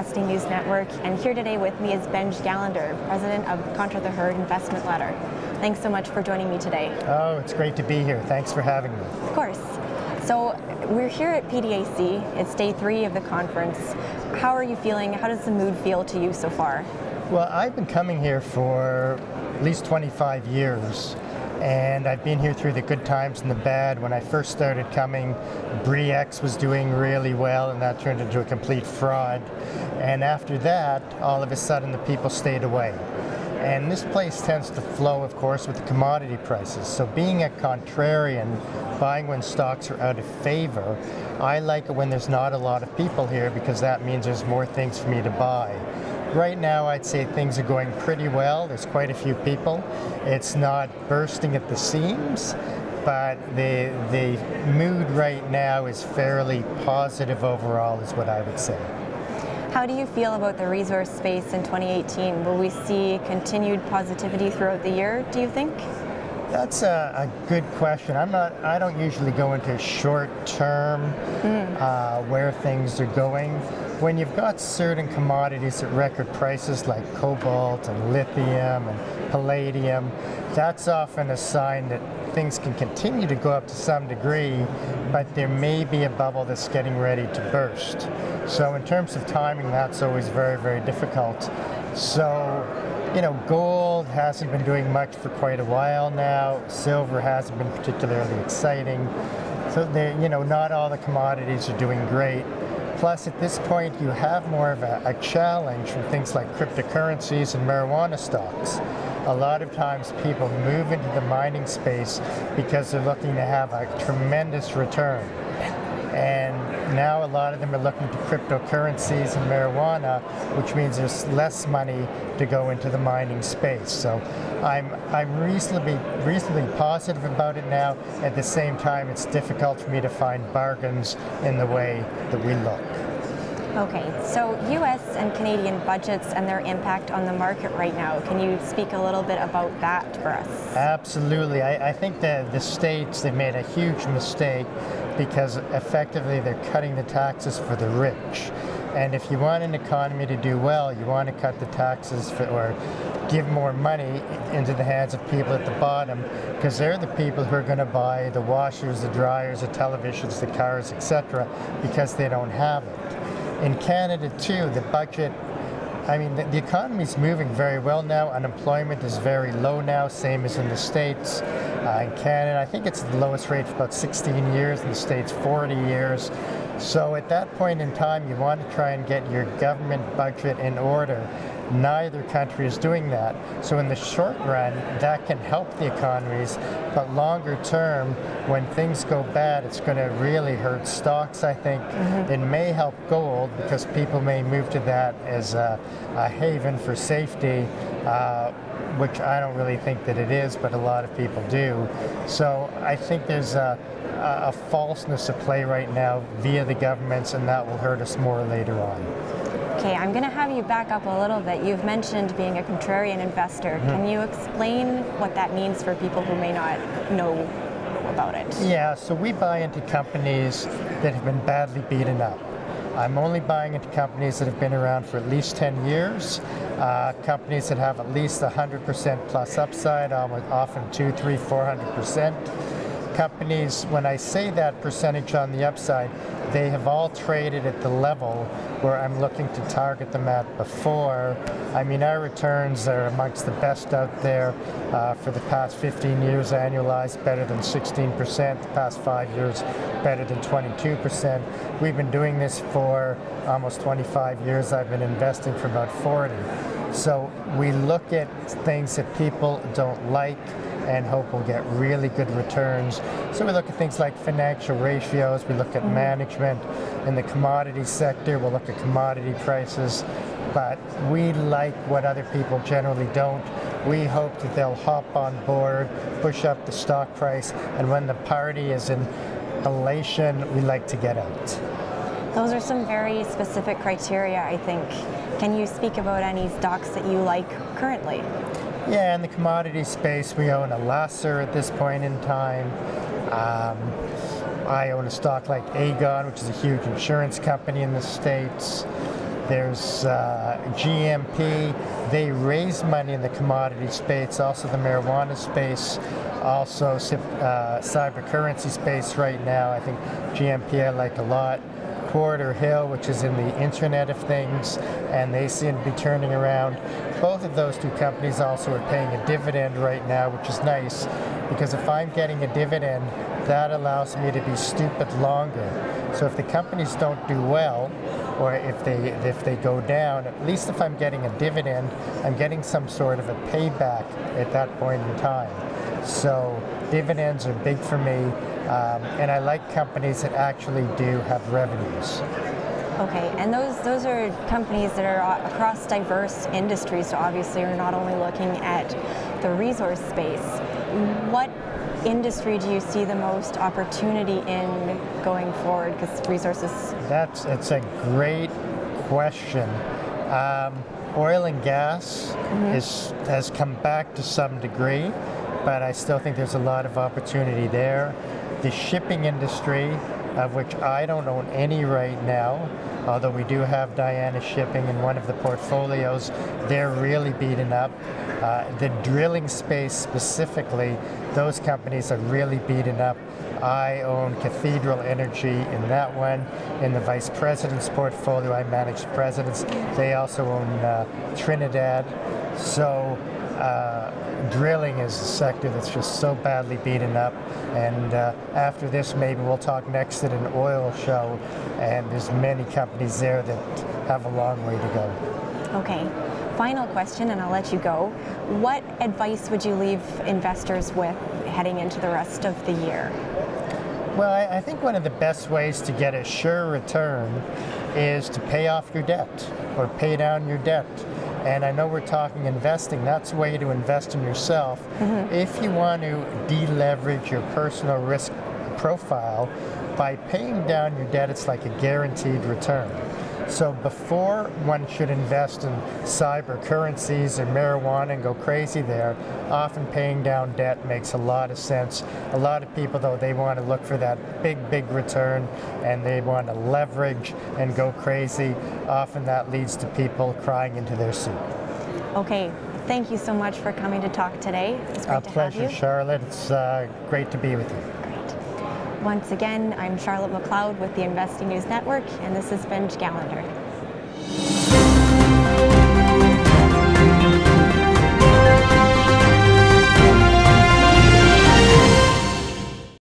Investing News Network, and here today with me is Benj Gallander, president of Contra the Heard Investment Letter. Thanks so much for joining me today. Oh, it's great to be here. Thanks for having me. Of course. So we're here at PDAC. It's day three of the conference. How are you feeling? How does the mood feel to you so far? Well, I've been coming here for at least 25 years and I've been here through the good times and the bad. When I first started coming, Bre-X was doing really well, and that turned into a complete fraud. And after that, all of a sudden, the people stayed away. And this place tends to flow, of course, with the commodity prices. So being a contrarian, buying when stocks are out of favor, I like it when there's not a lot of people here because that means there's more things for me to buy. Right now, I'd say things are going pretty well. There's quite a few people. It's not bursting at the seams, but the, the mood right now is fairly positive overall, is what I would say. How do you feel about the resource space in 2018? Will we see continued positivity throughout the year, do you think? That's a, a, good question. I'm not. I don't usually go into short term mm. uh, where things are going when you've got certain commodities at record prices like cobalt and lithium and palladium, that's often a sign that things can continue to go up to some degree, but there may be a bubble that's getting ready to burst. So in terms of timing, that's always very, very difficult. So, you know, gold hasn't been doing much for quite a while now. Silver hasn't been particularly exciting. So, you know, not all the commodities are doing great. Plus, at this point, you have more of a, a challenge from things like cryptocurrencies and marijuana stocks. A lot of times people move into the mining space because they're looking to have a tremendous return. And now a lot of them are looking to cryptocurrencies and marijuana, which means there's less money to go into the mining space. So I'm, I'm reasonably, reasonably positive about it now. At the same time, it's difficult for me to find bargains in the way that we look. Okay, so US and Canadian budgets and their impact on the market right now. Can you speak a little bit about that for us? Absolutely. I, I think that the states, they've made a huge mistake because effectively they're cutting the taxes for the rich. And if you want an economy to do well, you want to cut the taxes for, or give more money into the hands of people at the bottom because they're the people who are going to buy the washers, the dryers, the televisions, the cars, etc. because they don't have it. In Canada too, the budget I mean, the, the economy is moving very well now. Unemployment is very low now, same as in the States. Uh, in Canada, I think it's the lowest rate for about 16 years, in the States, 40 years. So at that point in time, you want to try and get your government budget in order. Neither country is doing that. So in the short run, that can help the economies, but longer term, when things go bad, it's going to really hurt stocks, I think. Mm-hmm. It may help gold because people may move to that as a, a haven for safety. Uh, which I don't really think that it is, but a lot of people do. So I think there's a, a falseness of play right now via the governments, and that will hurt us more later on. Okay, I'm going to have you back up a little bit. You've mentioned being a contrarian investor. Mm-hmm. Can you explain what that means for people who may not know about it? Yeah, so we buy into companies that have been badly beaten up. I'm only buying into companies that have been around for at least 10 years, uh, companies that have at least 100% plus upside, often 2, 3, 400% companies, when I say that percentage on the upside, they have all traded at the level where I'm looking to target them at before. I mean, our returns are amongst the best out there uh, for the past 15 years annualized, better than 16%, the past five years, better than 22%. We've been doing this for almost 25 years. I've been investing for about 40. So we look at things that people don't like and hope we'll get really good returns. So we look at things like financial ratios, we look at mm-hmm. management in the commodity sector, we'll look at commodity prices, but we like what other people generally don't. We hope that they'll hop on board, push up the stock price, and when the party is in elation, we like to get out. Those are some very specific criteria, I think. Can you speak about any stocks that you like currently? Yeah, in the commodity space, we own Alacer at this point in time. Um, I own a stock like Aegon, which is a huge insurance company in the States. There's uh, GMP. They raise money in the commodity space, also the marijuana space, also uh, cyber currency space right now. I think GMP I like a lot. Quarterhill, which is in the Internet of Things, and they seem to be turning around. Both of those two companies also are paying a dividend right now, which is nice because if I'm getting a dividend, that allows me to be stupid longer. So if the companies don't do well, or if they if they go down, at least if I'm getting a dividend, I'm getting some sort of a payback at that point in time. So dividends are big for me. Um, and I like companies that actually do have revenues. Okay, and those those are companies that are across diverse industries. So obviously, you're not only looking at the resource space. What industry do you see the most opportunity in going forward? Because resources. That's it's a great question. Um, oil and gas mm-hmm. is has come back to some degree, but I still think there's a lot of opportunity there the shipping industry, of which I don't own any right now, although we do have Diana Shipping in one of the portfolios, they're really beaten up. Uh, the drilling space specifically, those companies are really beaten up. I own Cathedral Energy in that one. In the vice president's portfolio, I manage presidents. They also own uh, Trinidad. So uh, drilling is a sector that's just so badly beaten up. And uh, after this, maybe we'll talk next at an oil show. And there's many companies there that have a long way to go. Okay. Final question, and I'll let you go. What advice would you leave investors with heading into the rest of the year? Well, I, I think one of the best ways to get a sure return is to pay off your debt or pay down your debt. And I know we're talking investing, that's a way to invest in yourself. Mm-hmm. If you want to deleverage your personal risk profile, by paying down your debt, it's like a guaranteed return. So before one should invest in cyber currencies or marijuana and go crazy there, often paying down debt makes a lot of sense. A lot of people, though, they want to look for that big, big return and they want to leverage and go crazy. Often that leads to people crying into their soup. Okay, thank you so much for coming to talk today. It's great a to pleasure, have you. Charlotte. It's uh, great to be with you. Once again, I'm Charlotte McLeod with the Investing News Network, and this has been Gallander.